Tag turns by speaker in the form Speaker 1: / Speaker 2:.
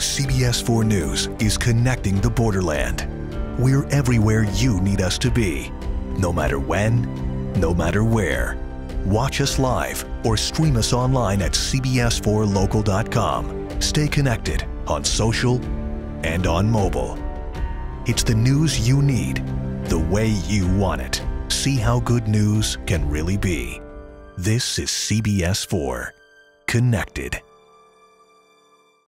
Speaker 1: CBS 4 News is connecting the borderland. We're everywhere you need us to be, no matter when, no matter where. Watch us live or stream us online at cbs4local.com. Stay connected on social and on mobile. It's the news you need, the way you want it. See how good news can really be. This is CBS 4 Connected.